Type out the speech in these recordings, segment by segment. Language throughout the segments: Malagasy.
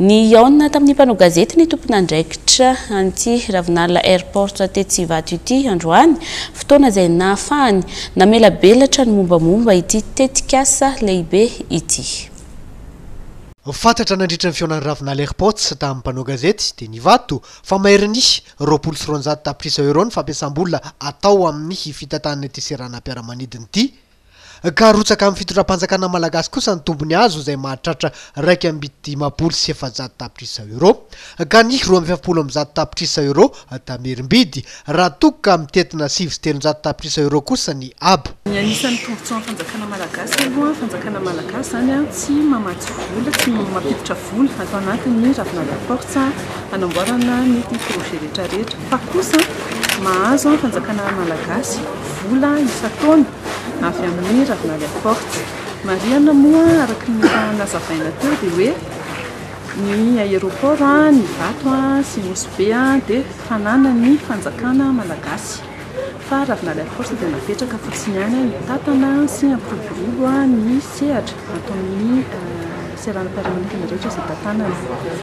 Nihaona tamin'ny mpanao gazety ny tompon'andraikitra an'ity Ravinala Airport tetsy Ivato ity androany, fotoana izay nahafahany namelabelatra ny mombamomba ity tetikasa lehibe ity. Fatratra nandritra ny fihaonan'ny Ravinala Airports tamin'ny mpanao gazety teny Ivato fa mairin'ny roapolo sy roanjato tapitrisa euros ny fampiasam-bola atao amin'ny fitantanana ity seranam-piaramanidina ity, ka arotsaka amin'ny fitondram-panjakana malagasy kosa ny tombony azo izay mahatratra iraika amby dimampolo sy efajato tapitrisa euros ka ny roa amby efapolo amby zato tapitrisa euros tamerim-bidy raha toa ka mitentina sivy sy telonjato tapitrisa euros kosa ny ab. Ny anisan'ny tombotsoan'ny fanjakana malagasy aloha, fanjakana malagasy izany tsy mamatsy vola, tsy mampiditra vola ato anatin'ny Ravinala Ports hanamboarana ny projet rehetra rehetra fa kosa mahazo fanjakana malagasy, vola isan-taona avy amin'ny Ravinala Airport. Marihana moa araka ny efa nazavaina teo dia hoe ny aéroport, ny Ivato sy ny Nosy Be dia fananan'ny fanjakana malagasy fa Ravinala Airport dia napetraka fotsiny ihany hitantana sy hampiroborobo ny sehatra ato amin'ny seranam-piaramanidina rehetra izay tantanany.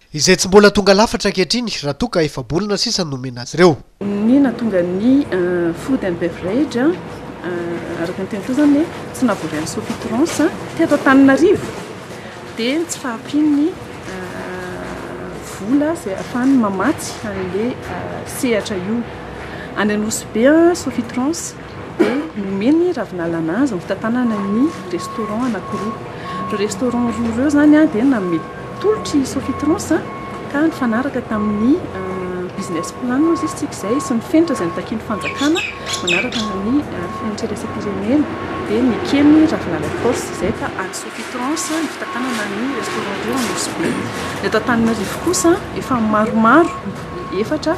Izay tsy mbola tonga lafatra ankehitriny raha toa ka efa-bolana sisa no nomena azy ireo. Ny nahatonga ny food and beverage araka ny teny teo izany hoe tsy nahavoaray ny Sofitrance teto Antananarivo dia ny tsy fahampian'ny vola izay ahafahany mamatsy an'ilay sehatra io. Any Anosibe Sofitrance. dia nomen'i Ravinalana azy ny fitantanana ny restaurant anankiroa. Ireo restaurant roa ireo izany dia nanome tolotra i Sophie Trans ka nifanaraka tamin'ny business plan hozy isika izay sy ny fenitra izay notakian'ny fanjakana manaraka ny fenitra iraisam-pirenena dia neken'i Ravinala Trans izay fa an'i Sophie Trans ny fitantanana ny restaurant roa ao Nosy Be. Ny eto Antananarivo kosa efa maromaro ny efatra